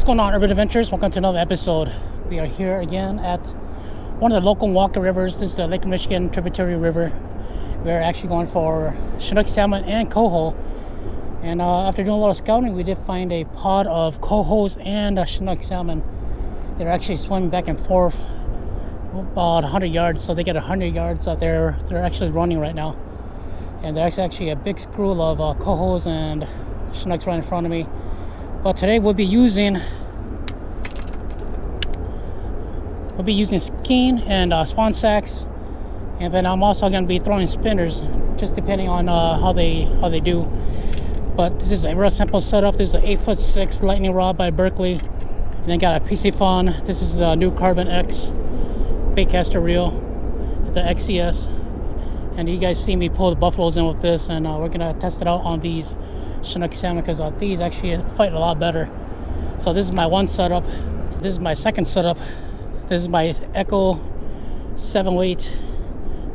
What's going on, Urban Adventures? Welcome to another episode. We are here again at one of the local Walker rivers. This is the Lake Michigan tributary river. We're actually going for Chinook salmon and coho. And uh, after doing a lot of scouting, we did find a pod of cohos and uh, Chinook salmon. They're actually swimming back and forth about 100 yards, so they get 100 yards that they're they're actually running right now. And there's actually a big school of uh, cohos and Chinooks right in front of me. But today we'll be using we'll be using skein and uh, spawn sacks, and then I'm also going to be throwing spinners, just depending on uh, how they how they do. But this is a real simple setup. This is an eight foot six lightning rod by Berkley, and then got a Piscifun. This is the new Carbon X baitcaster reel, the XCS. And you guys see me pull the buffaloes in with this, and uh, we're gonna test it out on these Chinook salmon because uh, these actually fight a lot better. So this is my one setup. This is my second setup. This is my Echo 7 weight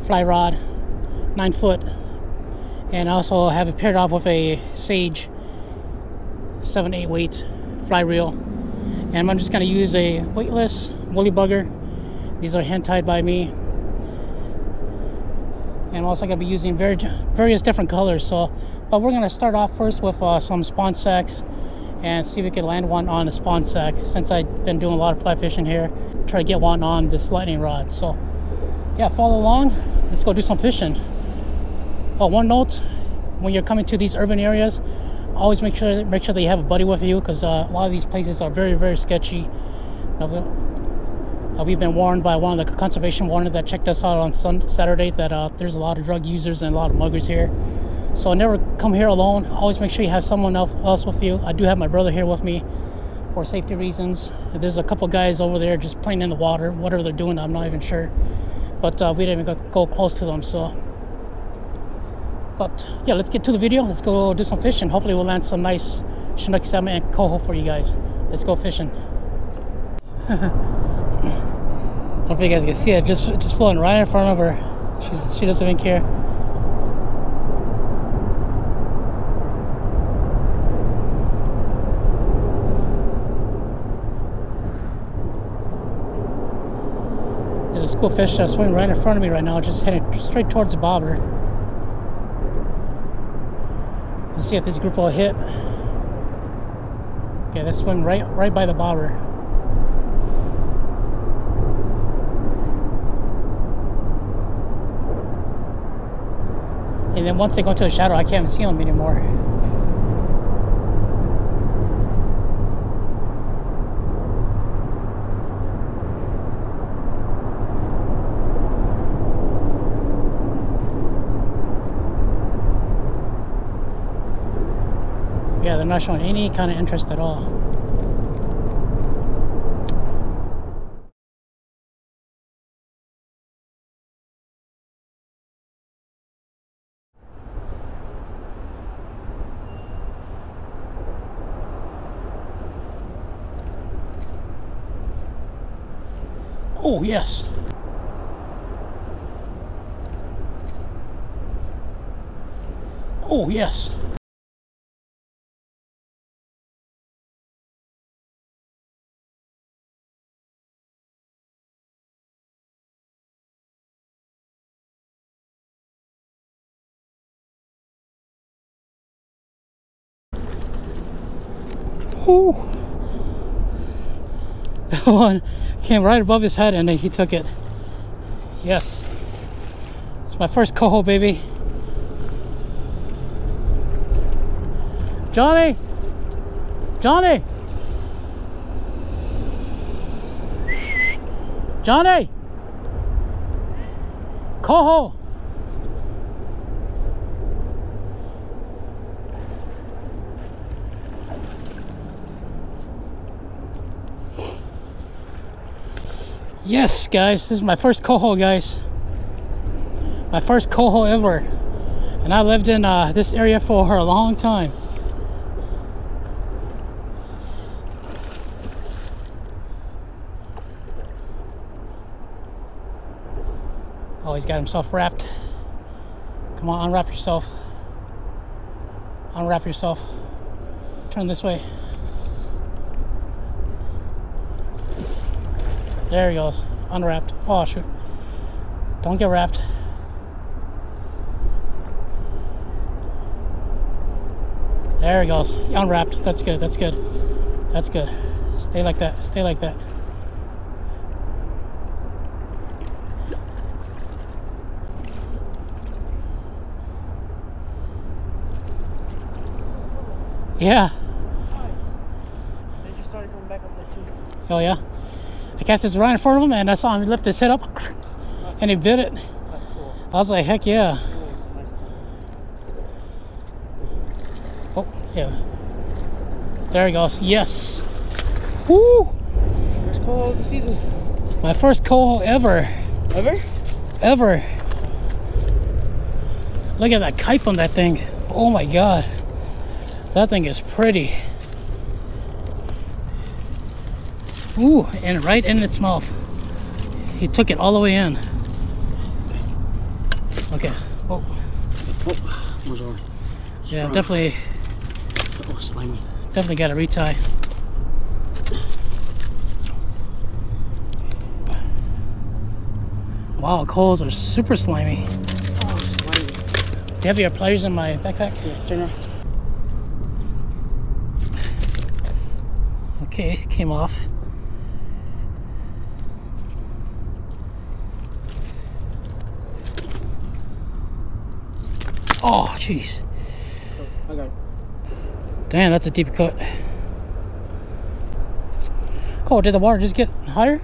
fly rod, 9 foot. And I also have it paired off with a Sage 7 8 weight fly reel. And I'm just going to use a weightless woolly bugger. These are hand tied by me. And I'm also going to be using various different colors. So but we're gonna start off first with uh, some spawn sacks and see if we can land one on a spawn sack. Since I've been doing a lot of fly fishing here, try to get one on this lightning rod. So yeah, follow along. Let's go do some fishing. Oh, one note: when you're coming to these urban areas, always make sure make sure that you have a buddy with you because uh, a lot of these places are very very sketchy. Uh, we've been warned by one of the conservation wardens that checked us out on Sunday, Saturday that uh, there's a lot of drug users and a lot of muggers here. So never come here alone. Always make sure you have someone else with you. I do have my brother here with me for safety reasons. There's a couple guys over there just playing in the water. Whatever they're doing, I'm not even sure. But uh, we didn't even go close to them. So, but yeah, let's get to the video. Let's go do some fishing. Hopefully, we'll land some nice Chinook salmon and coho for you guys. Let's go fishing. Hopefully, you guys can see it. Just just floating right in front of her. She's she doesn't even care. Fish uh, swimming right in front of me right now, just heading straight towards the bobber. Let's see if this group will hit. Okay, they're swimming right, right by the bobber. And then once they go into the shadow, I can't even see them anymore. Yeah, they're not showing any kind of interest at all. Oh, yes. Oh, yes. Ooh. That one came right above his head and he took it. Yes. It's my first coho, baby. Johnny! Johnny! Johnny! Coho! Yes, guys, this is my first coho, guys. My first coho ever. And I lived in uh, this area for a long time. Oh, he's got himself wrapped. Come on, unwrap yourself. Unwrap yourself. Turn this way. There he goes. Unwrapped. Oh, shoot. Don't get wrapped. There he goes. Unwrapped. That's good. That's good. That's good. Stay like that. Stay like that. Yeah. They just started coming back up there too. Oh yeah. I guess it's right in front of him, and I saw him lift his head up, and he bit it. That's cool. I was like, heck yeah. Nice. Oh yeah. There he goes. Yes. Woo! First of the season. My first coho ever, Ever? ever. Look at that kype on that thing. Oh my god. That thing is pretty. Ooh, and right in its mouth. He took it all the way in. Okay. Oh, Oh, was yeah, definitely, Oh, slimy. definitely got a retie. Wow, cohos are super slimy. Oh, slimy. Do you have your pliers in my backpack? Yeah, turn around. Okay, came off. Oh, jeez. Oh, I got it. Damn, that's a deep cut. Oh, did the water just get higher?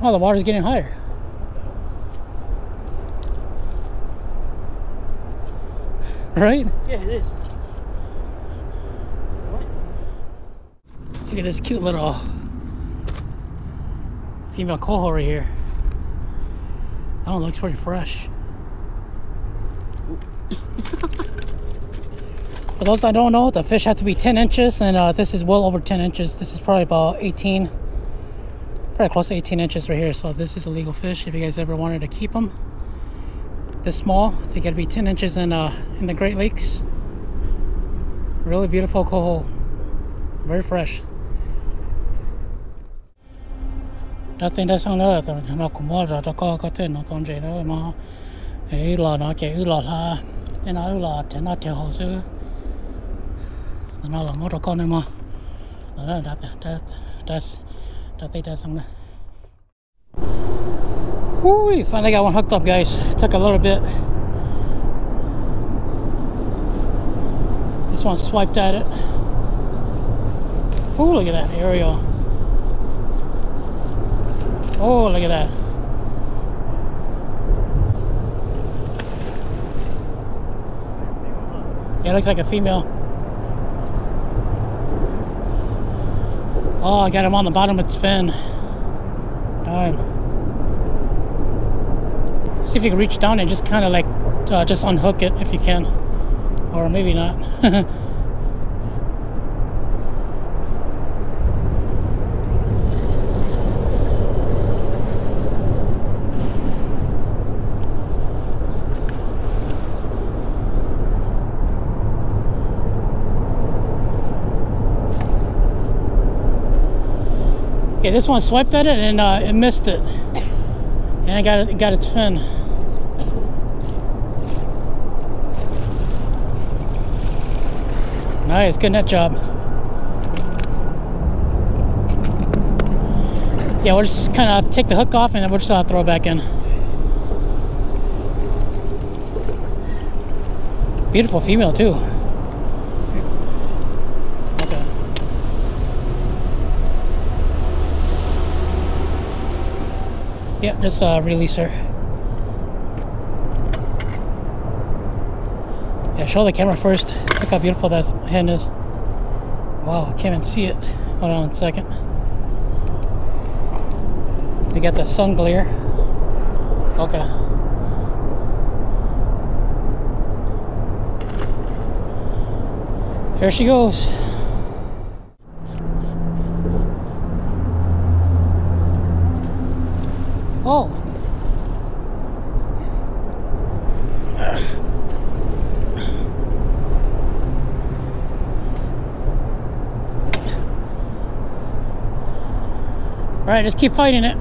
Oh, the water's getting higher. Right? Yeah, it is. What? Look at this cute little female coho right here. That one looks pretty fresh. For those that don't know, the fish have to be 10 inches, and uh, this is well over 10 inches. This is probably about 18, probably close to 18 inches right here. So this is a legal fish. If you guys ever wanted to keep them this small, they got to be 10 inches in uh, in the Great Lakes. Really beautiful coho, very fresh. Nothing that's on earth, nó cũng mua rồi, nó có có thể nó còn gì nữa mà ấy nó ư cái nó ư nó hồ nó là mua rồi con này mà đó là that that's that thing that's on there. Whoo, finally got one hooked up, guys. Took a little bit. This one swiped at it. Oh, look at that aerial. Oh, look at that. Yeah, it looks like a female. Oh, I got him on the bottom of its fin. Darn. See if you can reach down and just kind of like uh, just unhook it if you can, or maybe not. this one swiped at it and uh, it missed it, and it got it, it got its fin. Nice, good net job. Yeah, we'll just kind of take the hook off and then we'll just uh, throw it back in. Beautiful female too. Okay. Yeah, just uh, release her. Yeah, show the camera first. Look how beautiful that hen is. Wow, I can't even see it. Hold on a second. We got the sun glare. Okay. Here she goes. Oh. All right, just keep fighting it.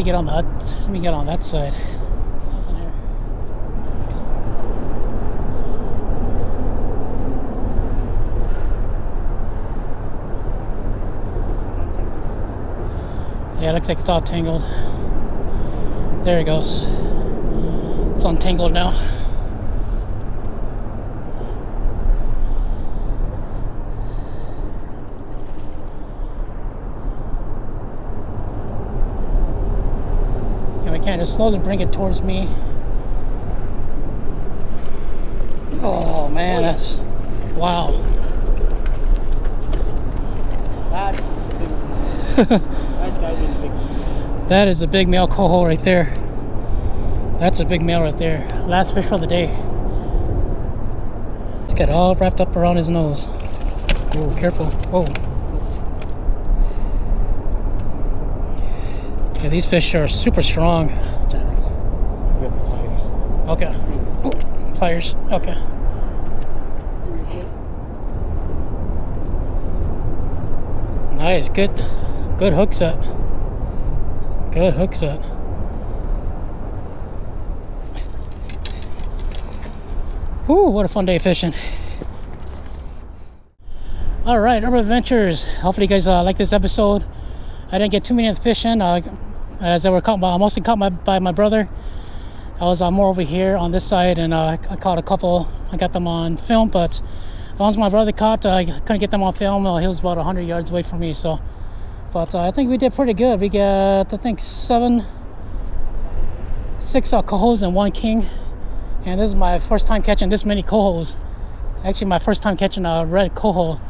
Me get on that. Let me get on that side. Yeah, it looks like it's all tangled. There it goes. It's untangled now. Can't just slowly bring it towards me. Oh man, that's wow. That's the biggest one. That's gotta be the biggest one. That is a big male coho right there. That's a big male right there. Last fish for the day. It's got all wrapped up around his nose. Oh, careful. Whoa. Yeah, these fish are super strong. Okay. Oh, pliers. Okay. Nice. Good. Good hook set. Good hook set. Ooh, what a fun day fishing. All right, Urban Adventures. Hopefully, you guys uh, like this episode. I didn't get too many of the fishing, uh, as I were caught by, mostly caught by, by my brother. I was uh, more over here on this side, and uh, I caught a couple. I got them on film, but the my brother caught, uh, I couldn't get them on film. Uh, he was about 100 yards away from me, so. But uh, I think we did pretty good. We got, I think, seven, six uh, cohos and one king. And this is my first time catching this many cohos. Actually, my first time catching a red coho,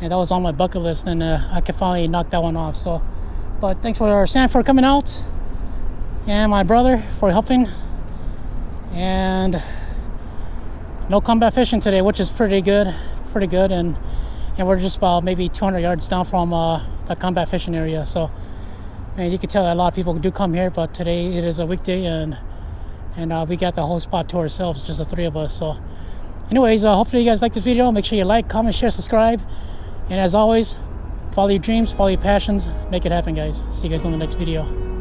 and that was on my bucket list, and I could finally knock that one off. So, but thanks for Sam for coming out, and my brother for helping, and no combat fishing today, which is pretty good, pretty good, and and we're just about maybe 200 yards down from uh, the combat fishing area. So, and you can tell that a lot of people do come here, but today it is a weekday, and and uh, we got the whole spot to ourselves, just the three of us. So, anyways, uh, hopefully you guys like this video. Make sure you like, comment, share, subscribe, and as always, follow your dreams, follow your passions, make it happen, guys. See you guys on the next video.